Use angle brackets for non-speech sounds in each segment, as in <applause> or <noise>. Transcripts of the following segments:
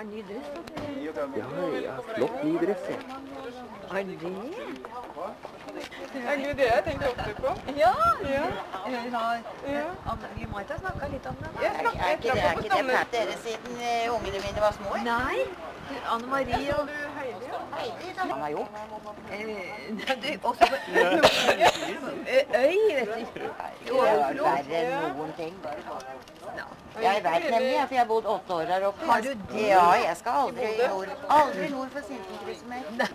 Har ny dress? da? Ja, ja, flott ny dress. ja. Har det? Er det det jeg tenkte ofte på? Ja! Ja. Anne, vi må ikke ha snakka litt om det? Er, er ikke det, er ikke det fælt dere siden eh, ungene mine var små? Nei. Anne Marie og Heidi. Han har gjort. eh, <laughs> også på <laughs> Øy, vet du. Det var verre enn noen ting. Jeg veit nemlig, at jeg har bodd åtte år her oppe. Har du det? Ja, jeg skal aldri nord. Aldri nord for Sinsenkrysset mer.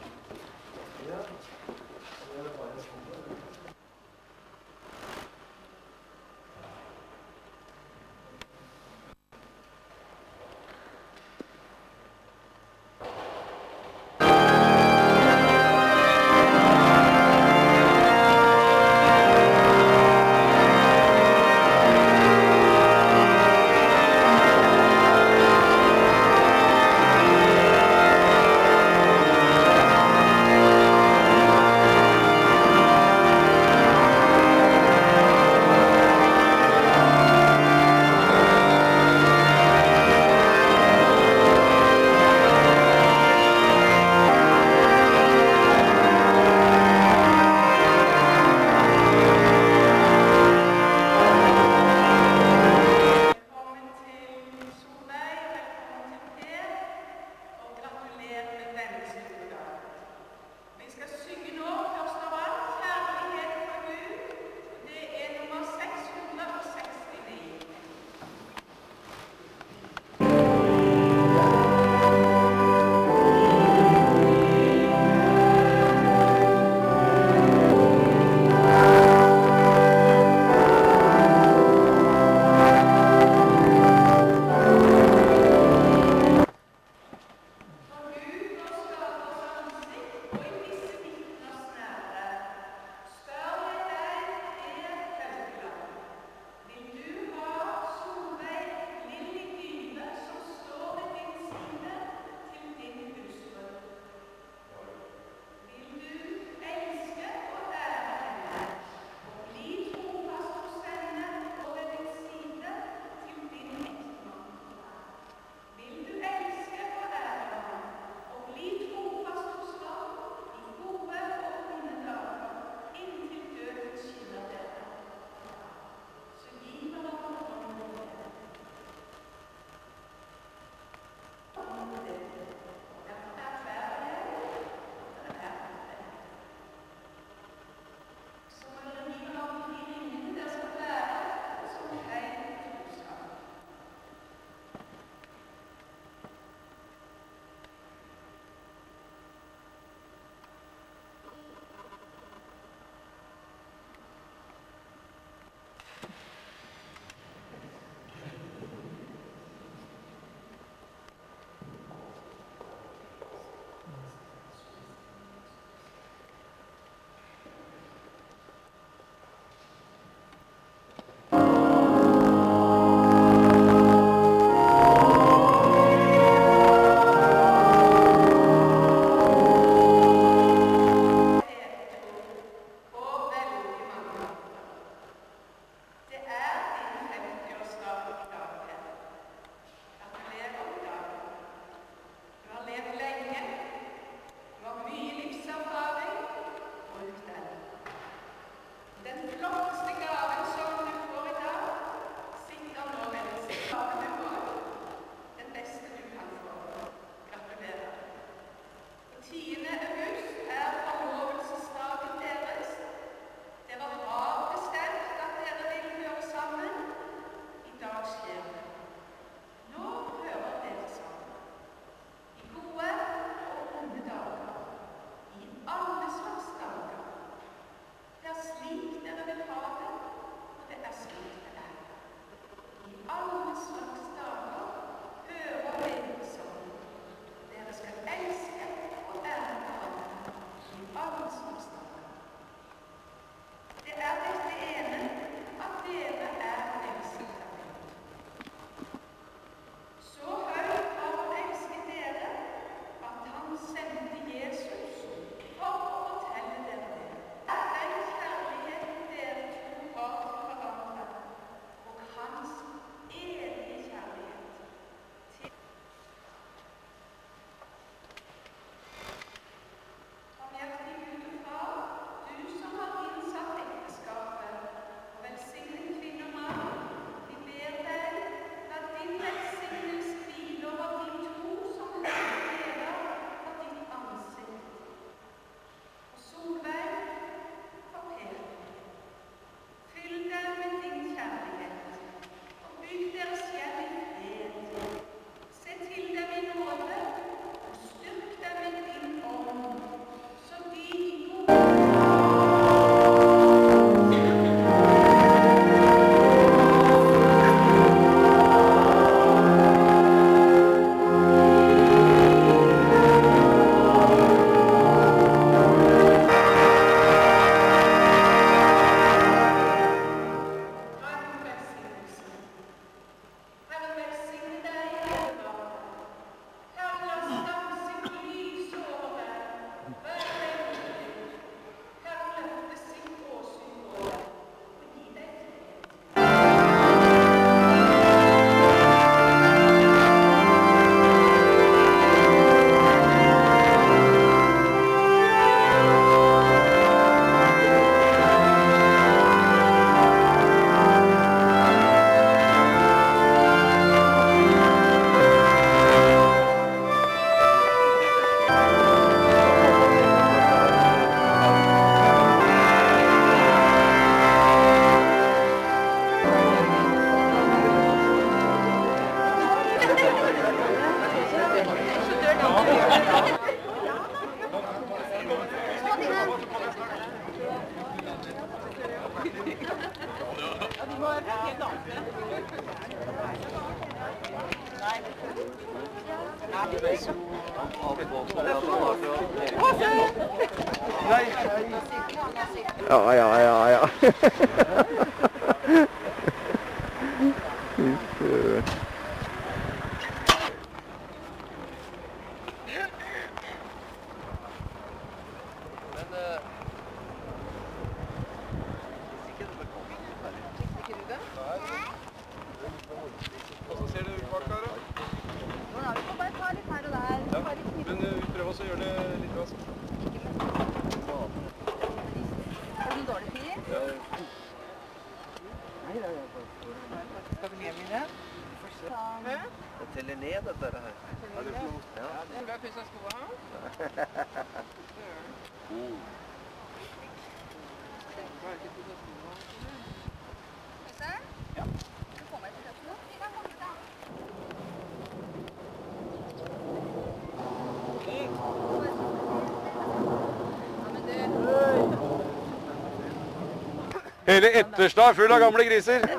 Hele Etterstad er full av gamle griser. <laughs>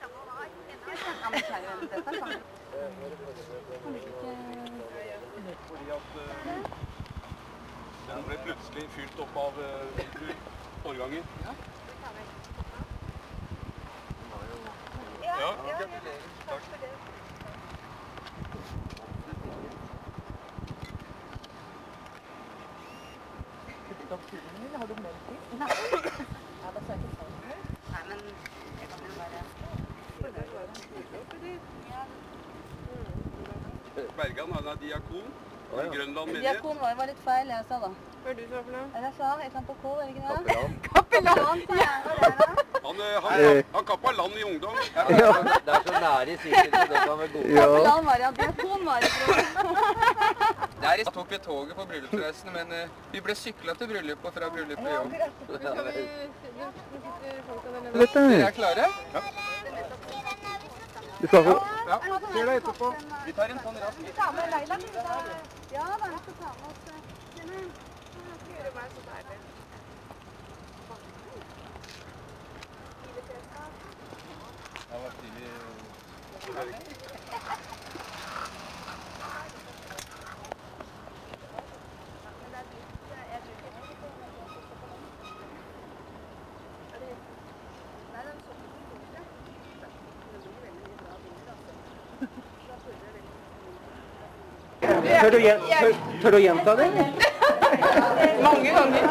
Ja, men kjære venn, dette kan vi- kan vi ikke... Fordi at uh, den ble plutselig fylt opp av uh, årganger. Ja, takk. Nei, men jeg kan jo bare... Bergan han er diakon i Grønland menighet. Diakon var, var litt feil, jeg sa da. Hva er du sa for noe? Jeg sa et eller annet på K, er det ikke det? Kapellan. <laughs> Kapellan, sa jeg. Hva er det da? Han, uh, han, han kappa land i ungdom. <laughs> Ja. Det er så nære i sikkerhet, så det kan være god. Ja. Kapellan var jeg, diakon var jeg. <laughs> Der tok vi toget på bryllupsreisen, men eh, vi ble sykla til bryllupet fra bryllupet i jobb. Dere er klare? Du skal få Ja, ser deg etterpå. Vi tar en sånn rask. Vi tar med Leila. Ja, da, vi skal ta med oss så deilig. Det var så Tør du, tør, tør du gjenta det? Mange ganger.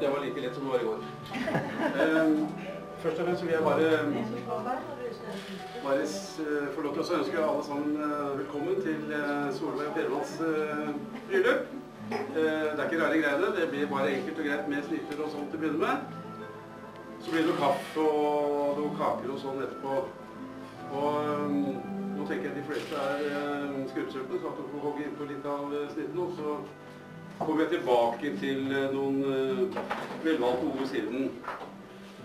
Det var like lett som det var i går. Ehm, først og fremst vil jeg bare, bare eh, få lov til å ønske alle sammen eh, velkommen til eh, Solveig og Permanns bryllup. Eh, det er ikke rare greiene, det blir bare enkelt og greit med snitter og sånt til å begynne med. Så blir det noe kaffe og noen kaker og sånn etterpå. Og ehm, nå tenker jeg de fleste er uh, skrubbsultne, så at du får hogge inn på litt av uh, snitten. Og så kommer jeg tilbake til eh, noen velvalgte ord siden.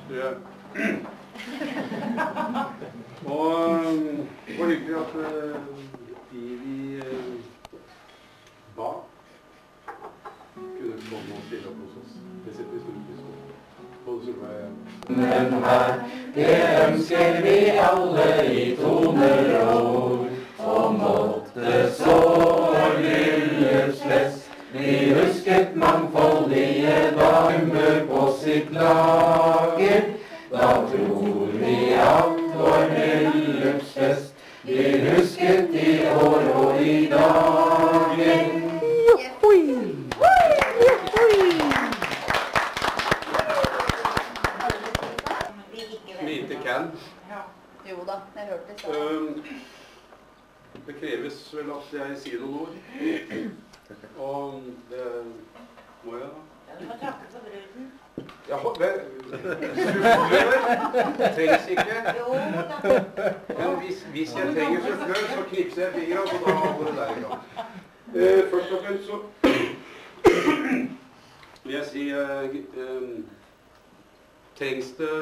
<clears throat> og um, det var hyggelig at Lite vel, Sufflør trengs ikke. Men hvis, hvis jeg trenger sufflør, så knipser jeg fingra, så da holder det der i gang. Eh, først og fremst så vil jeg si eh, eh, Trengs det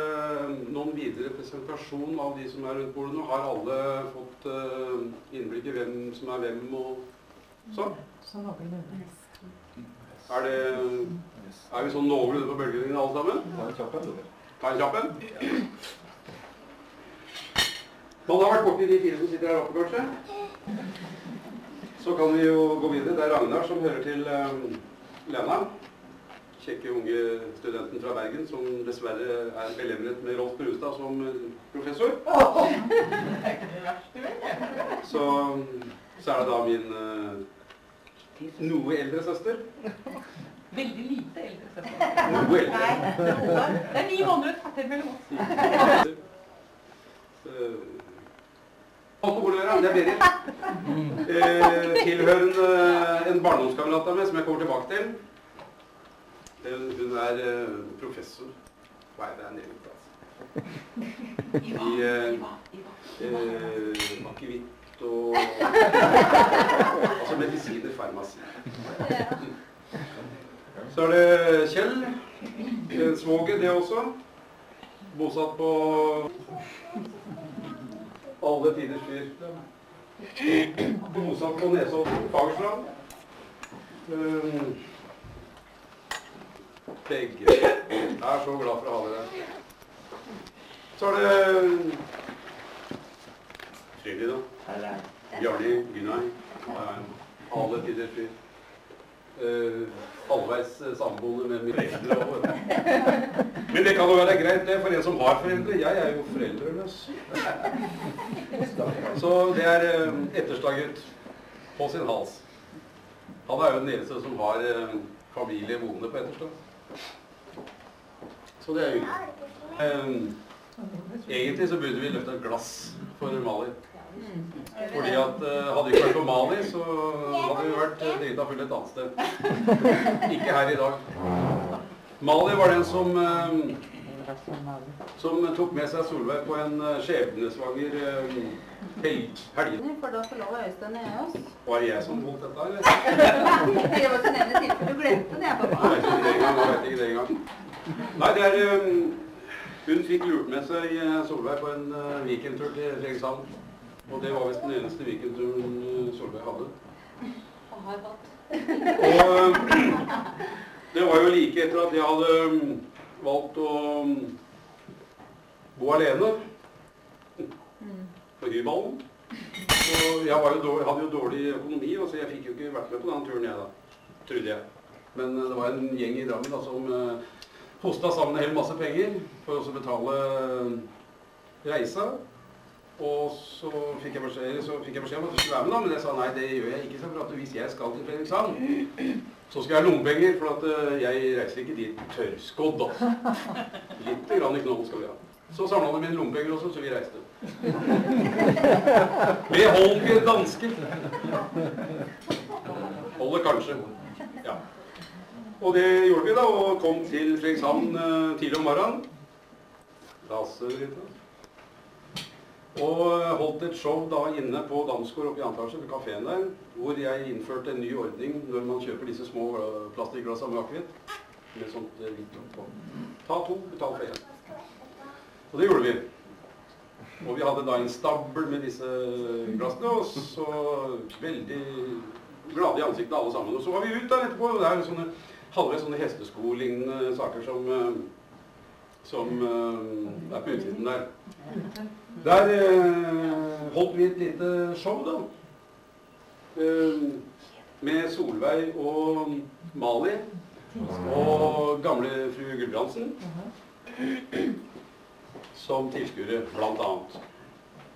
noen videre presentasjon av de som er rundt bordet nå? Har alle fått eh, innblikk i hvem som er hvem og sånn? Er det Er vi sånn noenlunde på bølgelengde alle sammen? Ta en kjapp en. Man har vært borti de fire som sitter her oppe, kanskje? Så kan vi jo gå videre. Det er Ragnar som hører til um, Lena. Kjekke unge studenten fra Bergen som dessverre er belemret med Rolf Brustad som eh, professor. Så, så er det da min eh, noe eldre søster. Veldig lite eldre eldre. Det er ni måneder et kvarter mellom oss. Eh, Alkoholøra, det er Berit. Eh, tilhørende en barndomskamerat av meg som jeg kommer tilbake til. Eh, Hun er eh, professor. Hva er det er nevnte, altså? I eh, eh, akevitt og <laughs> Altså medisiner, farmasi. Så er det Kjell. En svoger, det også. Bosatt på alle tiders fyr. Bosatt på Nesodden, Fagerstrand. Um, begge er så glad for å ha dere her. Så er det Trygve, da. Bjarni, Gunnar. Alle tiders fyr. Uh, halvveis eh, samboende med mine foreldre. og- <laughs> Men det kan jo være greit det for en som har foreldre. Jeg er jo foreldreløs. Så det er uh, etterslaget på sin hals. Han er jo den eneste som har uh, familie boende på Etterstad. Så det er jo Eh, egentlig så burde vi løfte et glass for Mali. Fordi at eh, hadde vi ikke vært på Mali, så hadde vi vært eh, drita fulle et annet sted. <laughs> Ikke her i dag. Mali var den som eh, som tok med seg Solveig på en skjebnesvanger helg. For da forlot Øystein i oss. Var det jeg som holdt dette, eller? <laughs> Det var sin ene tilfelle du glemte det, Jeg pappa. vet ikke det engang. Jeg vet ikke det engang. Nei, det er Hun fikk lurt med seg Solveig på en weekendtur til Fredrikshavn. Og det var visst den eneste weekendturen eh, Solveig hadde. Og eh, <clears throat> det var jo like etter at jeg hadde mm, valgt å mm, bo alene på Hyballen. Og jeg var jo dårlig, hadde jo dårlig økonomi, og så jeg fikk jo ikke vært med på den turen, jeg da. Trodde jeg. Men eh, det var en gjeng i Drammen da, som eh, hosta sammen en hel masse penger for å betale reisa. Og så fikk beskjed, så fikk jeg beskjed om at du skulle være med, da, men jeg sa nei, det gjør jeg ikke. For at hvis jeg skal til Fredrikshavn, så skal jeg ha lommepenger, for at eh, jeg reiser ikke dit tørrskodd. Altså. <laughs> Litt grann i knollen skal vi ha. Så samla de mine lommepenger også, så vi reiste. <laughs> Med Holger danske. Holder kanskje. Ja. Og det gjorde vi da, og kom til Fredrikshavn eh, tidlig om morgenen. Raserita. Og eh, holdt et show da inne på Damsgård oppe i Antasje på ved kafeen der, hvor jeg innførte en ny ordning når man kjøper disse små eh, plastikkglassene med akevitt. Med sånt eh, hvitt oppå. Ta to, betal for én. Og det gjorde vi. Og vi hadde da en stabel med disse glassene, og så veldig glade i ansiktet alle sammen. Og så var vi ut der etterpå, og det er sånne halvveis sånne hesteskolignende saker som, eh, som eh, er på utsiden der. Der eh, holdt vi et lite show, da. Eh, med Solveig og Mali og gamle fru Gulbrandsen som tilskuere, blant annet.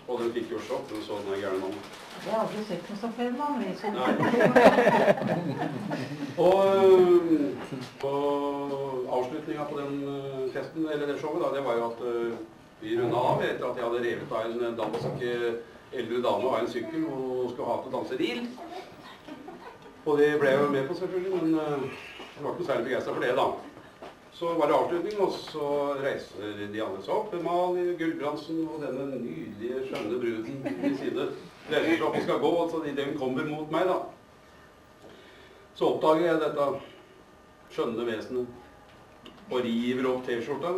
Og den fikk jo sjokk, den så den gærne mannen. Jeg har aldri sett noe så feil, mann. <laughs> Og, og avslutninga på den øh, festen, eller det showet, da, det var jo at øh, vi runda av etter at jeg hadde revet av en dansk eldre dame av en sykkel og skulle ha til å danse ril. Og det ble jeg jo med på, selvfølgelig, men øh, jeg var ikke særlig begeistra for det, da. så var det avslutning, og så reiser de andre seg opp. Mali, Gulbrandsen og denne nydelige, skjønne bruden ved side reiser seg opp og skal gå. Så de, kommer mot meg, da. Så oppdager jeg dette skjønne vesenet og river opp T-skjorta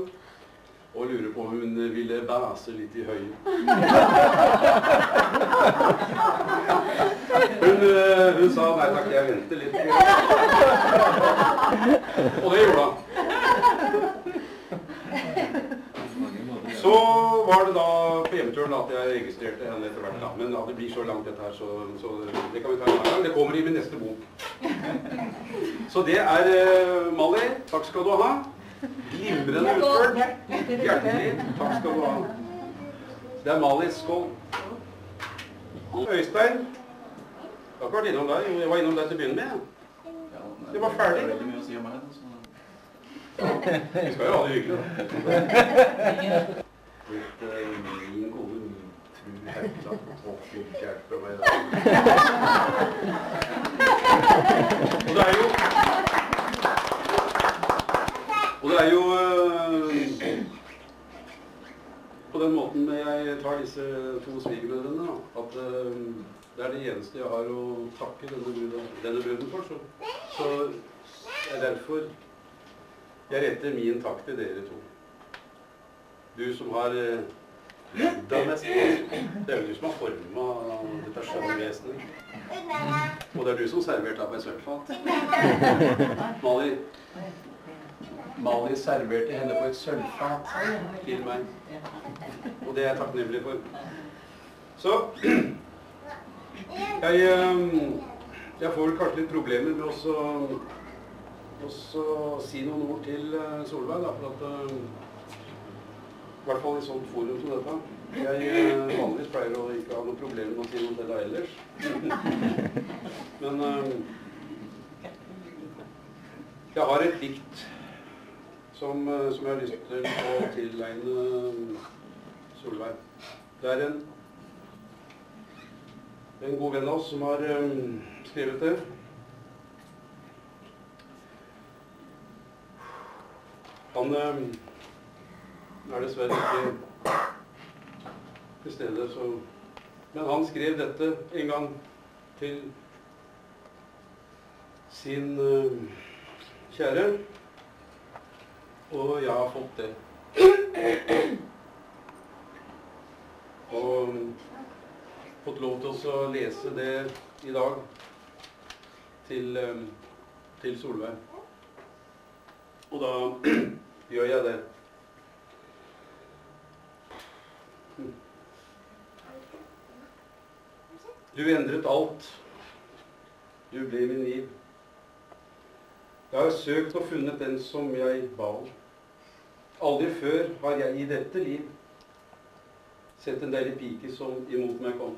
og lurer på om hun ville bæse litt i høyet. Hun, eh, hun sa nei takk, jeg venter litt. Og det gjorde hun. Så var det da på hjemmeturen at jeg registrerte henne etter hvert. da. Men ja, det blir så langt dette her, så, så det kan vi ta en annen gang. Det kommer i min neste bok. Så det er uh, Mali. Takk skal du ha. Glimrende utført. Hjertelig takk skal du ha. Det er Malis skål. Øystein. Jeg har ikke vært innom deg. Jo, Jeg var innom deg til å begynne med. jeg. Det var ferdig. Vi skal jo ha det hyggelig, da. Litt eh, min gode fru Haugland. Å, Gud hjelpe meg da. Og <laughs> det er jo Og det er jo eh, på den måten jeg tar disse to svigermødrene, at eh, det er det eneste jeg har å takke denne bruden, denne bruden for. Så, så det er derfor jeg retter min takk til dere to. Du som har eh, mest. Det er jo du som har forma dette sjøvesenet. vesenet. Og det er du som serverte sølvfat. <laughs> Mali. Mali serverte henne på et sølvfat til meg. Og det er jeg takknemlig for. Så <clears throat> jeg, eh, jeg får vel kanskje litt problemer med å også si noen ord til eh, Solveig, da, for at eh, I hvert fall i sånt forum som dette. Jeg eh, vanligvis pleier å ikke ha noe problem med å si noe til deg ellers. <laughs> Men jeg har et dikt som, eh, som jeg har lyst til å tilegne eh, Solveig. Det er en, en god venn av oss som har um, skrevet det. Han um, er dessverre ikke til stede, så Men han skrev dette en gang til sin um, kjære, og jeg har fått det. Og fått lov til å lese det i dag til, eh, til Solveig. Og da <clears throat> gjør jeg det. Du endret alt. Du ble min liv. Jeg har søkt og funnet den som jeg ba om. Aldri før har jeg i dette liv sett en deilig pike som imot meg kom.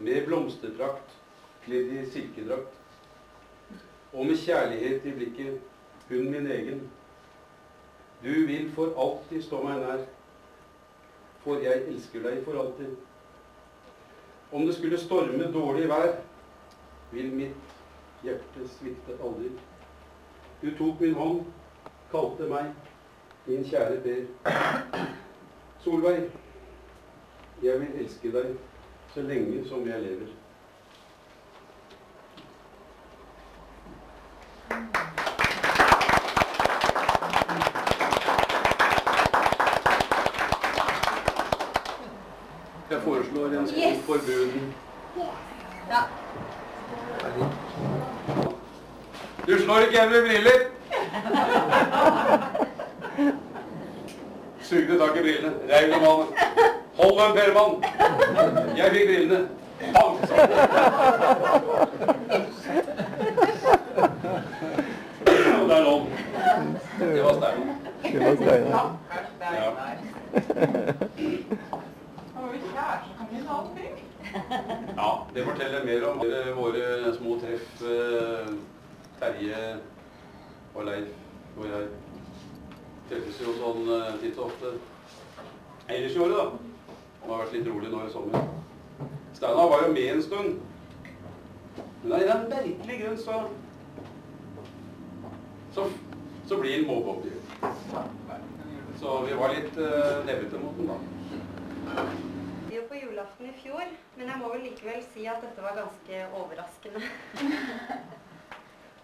Med blomsterprakt, kledd i silkedrakt. Og med kjærlighet i blikket, hun min egen. Du vil for alltid stå meg nær, for jeg elsker deg for alltid. Om det skulle storme dårlig vær, vil mitt hjerte svikte aldri. Du tok min hånd, kalte meg min kjære Per. Solveig, jeg vil elske deg så lenge som jeg lever. Jeg foreslår en skål for bruden. Du slår ikke igjen med briller! Sugde tak i brillene. Reiv dem av. Hold dem, Permann! Jeg fikk brillene. Bang! Der lå den. Det var Steinar. Det var Steinar. Ja. Ja, det forteller mer om våre små treff. eh, Terje og Leif jeg treffes jo sånn eh, titt og ofte. Ellers i året, da. Det har vært litt rolig nå i sommer. Steinar var jo med en stund. Men av en merkelig grunn så, så Så blir han mobbeobjekt. Så vi var litt uh, nebbete mot den, da. Jo på julaften i fjor, men jeg må vel likevel si at dette var ganske overraskende. <laughs>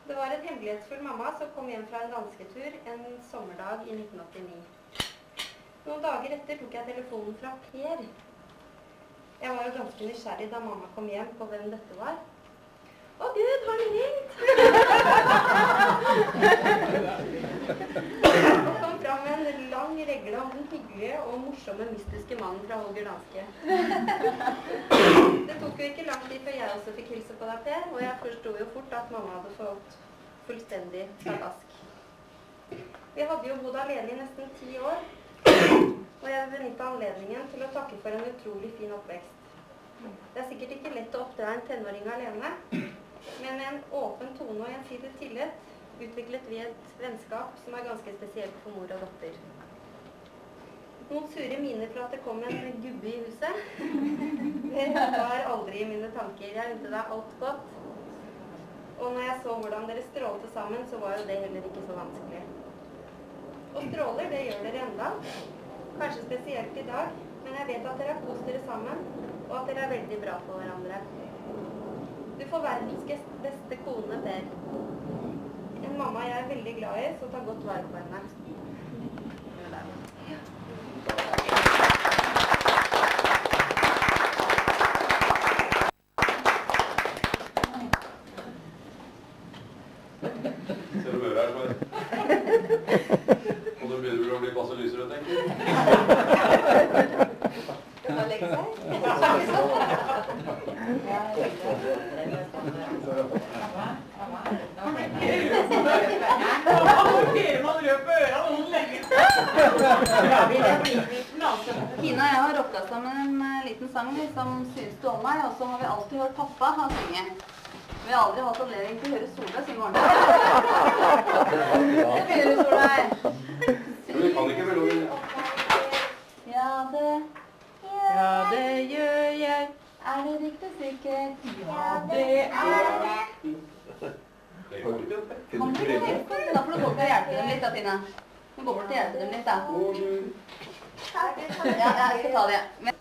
Det var en hemmelighetsfull mamma som kom hjem fra en dansketur en sommerdag i 1989. Noen dager etter tok jeg telefonen fra Per. Jeg var jo ganske nysgjerrig da mamma kom hjem på hvem dette var. Å gud, har du ringt? <laughs> Han kom fram med en lang regle om den hyggelige og morsomme mystiske mannen fra Holger Danske. Det tok jo ikke lang tid før jeg også fikk hilse på deg, Per, og jeg forsto jo fort at mamma hadde fått fullstendig pladask. Vi hadde jo bodd alene i nesten ti år, og jeg benytta anledningen til å takke for en utrolig fin oppvekst. Det er sikkert ikke lett å oppdra en tenåring alene, men med en åpen tone og gjensidig tillit utviklet vi et vennskap som er ganske spesielt for mor og datter. Noen sure miner for at det kom en gubbe i huset. <laughs> Det var aldri i mine tanker. Jeg unte deg alt godt. Og når jeg så hvordan dere strålte sammen, så var jo det heller ikke så vanskelig. Og stråler, det gjør dere enda. Kanskje spesielt i dag, men jeg vet at dere har kost dere sammen, og at dere er veldig bra for hverandre. Du får verdens beste kone, Per. Mamma jeg er veldig glad i, så ta godt vare på henne. Ser du møre her, så Og det begynner vel å bli passe lysere, tenker jeg. Skal man legge seg? Kina og jeg har rocka sammen en eh, liten sang som synes du om meg, og så har vi alltid hørt pappa har synge. Vi har aldri hatt anledning til å høre Solveig synge ordentlig. Det begynner du, Solveig. Men kan ikke melodien. Ja, det Ja, det gjør jeg. er det riktig sikkert. Ja, det er det. Kan du ikke hjelpe? Da får du gå bort og hjelpe dem litt, da, Tine. Du går bort og hjelpe dem litt, da. Ja, ja, jeg skal ta det.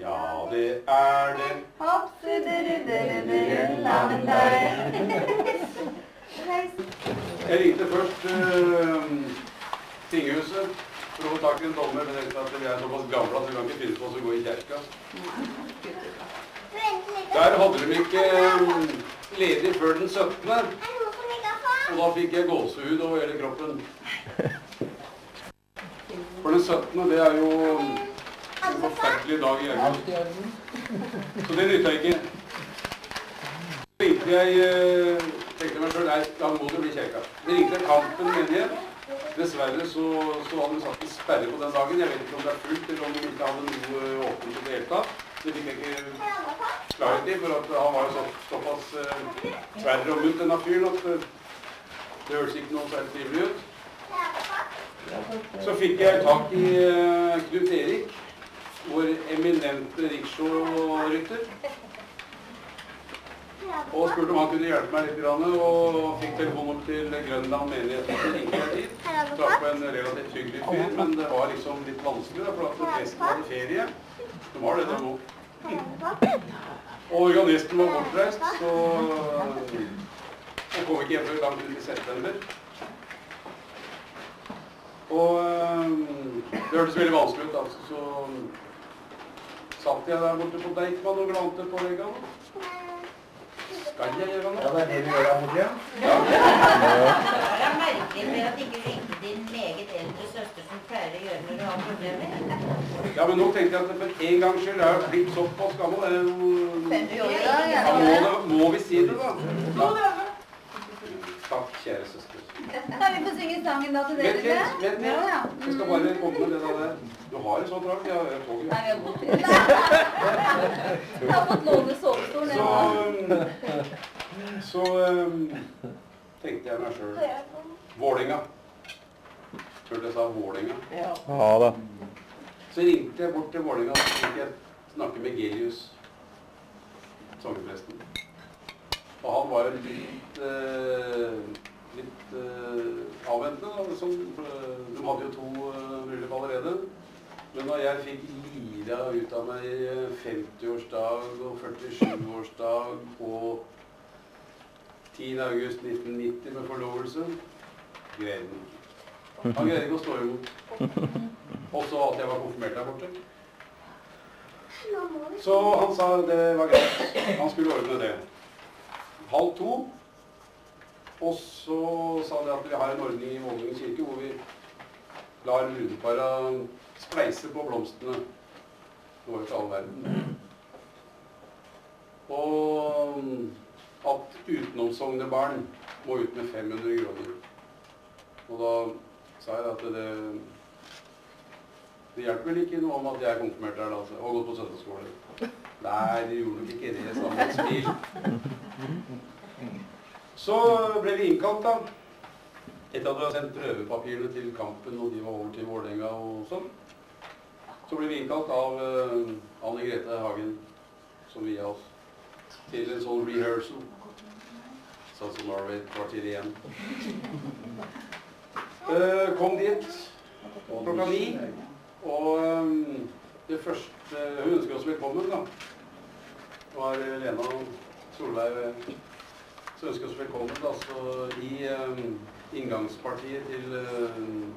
Ja, det er det. Jeg ringte først uh, tinghuset for å få tak i en dommer, men jeg at vi er såpass gamle at vi kan ikke finne på oss å gå i kirka. Der hadde de ikke eh, ledig før den 17. Og da fikk jeg gåsehud over hele kroppen. For den 17. det er jo en forferdelig dag i Gjørv. <laughs> Så det nytta ikke. Så ringte jeg eh, tenkte meg sjøl nei, da må det bli kirka. Det ringte Kampen menighet. Dessverre så, så hadde de satt en sperre på den dagen. Jeg vet ikke om det er fullt, eller om de ikke hadde noe åpent i det hele tatt. Det fikk jeg ikke klarhet i, for at han var jo så, såpass uh, tverr og munt, denne fyren, at eh, det hørtes ikke noe særlig trivelig ut. Så fikk jeg tak i uh, Knut Erik, vår eminente riksjårytter. Og spurte om han kunne hjelpe meg litt, og fikk telefonen opp til Grønland menighet. Så ringte jeg dit. Traff på en relativt hyggelig fyr, men det var liksom litt vanskelig, da, for at presten hadde ferie. De har det nå. Og organisten var bortreist, så han kom ikke hjem før langt ut i september. Og øhm, det hørtes veldig vanskelig ut, altså. Så satt jeg der borte på Deichman og glante på veggene. Skal jeg gjøre noe? Ja, det er det du gjør der borte, ja. Det er merkelig med at ikke ringte din meget eldre søster som pleier å gjøre når du har problemer. Ja, men nå tenkte jeg at for en gangs skyld er jeg blitt såpass gammel. Det er jo... 50 år i dag, Ja, ja. må, det, må vi si det, da? Takk, kjære søster. Nei, vi får synge sangen da til dere. Vent litt, Ja, ja. Jeg skal bare komme med det der. Du har det så travelt. Jeg har toget. Nei, vi har. <laughs> Jeg har fått låne sovestolen. Så, um, så um, tenkte jeg meg sjøl Vålinga. Hørte jeg sa Vålinga? Ja da. Så ringte jeg bort til Vålinga og fikk jeg snakke med Gelius, sognepresten. Og han var jo litt eh, litt uh, avventende. da, Liksom. for, De hadde jo to uh, bryllup allerede. Men da jeg fikk lira ut av meg eh, 50-årsdag og 47-årsdag på 10. august 1990 med forlovelse, greide den ikke. Han greide ikke å stå imot. Også at jeg var konfirmert der borte. Så han sa det var greit. Han skulle ordne det. Halv to. Og så sa de at vi har en ordning i Vålerenga kirke hvor vi lar brudepara spleise på blomstene. Det var jo ikke all verden. Og at utenomsogne barn må ut med 500 kroner. Og da sa jeg at det det hjelper vel ikke noe om at jeg er konfirmert her altså, og gått på søndagsskole. Nei, det gjorde nok ikke det samme smil. Så ble vi innkalt da. Etter at vi hadde sendt prøvepapirene til kampen, og de var over til Vålerenga og sånn. Så ble vi innkalt av uh, Anne Grete Hagen, som via oss, til en sånn rehearsal. Sånn som Norway, kvarter igjen. Uh, kom dit klokka ni. Og um, det første Hun ønsker oss velkommen, da. Det var Lena Solveig som ønsker oss velkommen altså, i um, inngangspartiet til um,